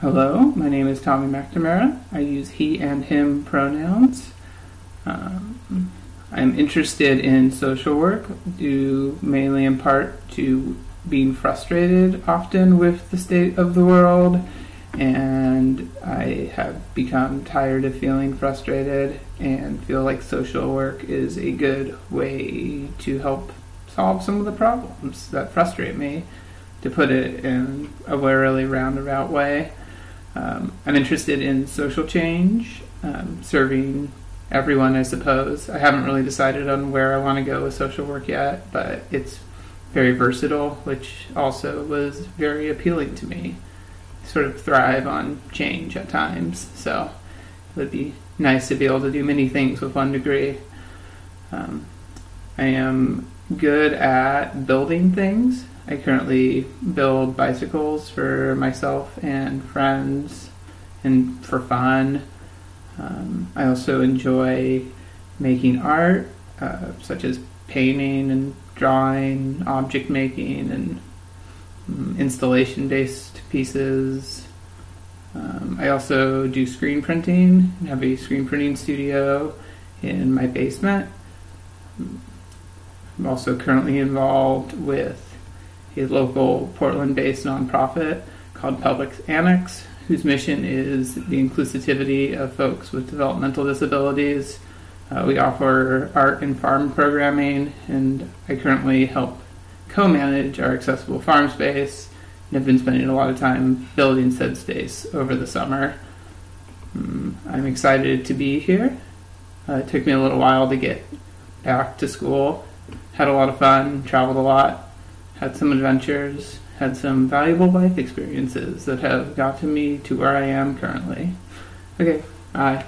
Hello, my name is Tommy McNamara. I use he and him pronouns. Um, I'm interested in social work due mainly in part to being frustrated often with the state of the world, and I have become tired of feeling frustrated and feel like social work is a good way to help solve some of the problems that frustrate me, to put it in a really roundabout way. Um, I'm interested in social change, um, serving everyone, I suppose. I haven't really decided on where I want to go with social work yet, but it's very versatile, which also was very appealing to me. Sort of thrive on change at times, so it would be nice to be able to do many things with one degree. Um, I am good at building things. I currently build bicycles for myself and friends and for fun. Um, I also enjoy making art, uh, such as painting and drawing, object making, and um, installation based pieces. Um, I also do screen printing and have a screen printing studio in my basement. I'm also currently involved with a local Portland based nonprofit called Public Annex, whose mission is the inclusivity of folks with developmental disabilities. Uh, we offer art and farm programming, and I currently help co manage our accessible farm space and have been spending a lot of time building said space over the summer. Um, I'm excited to be here. Uh, it took me a little while to get back to school. Had a lot of fun, traveled a lot, had some adventures, had some valuable life experiences that have gotten me to where I am currently. Okay, bye.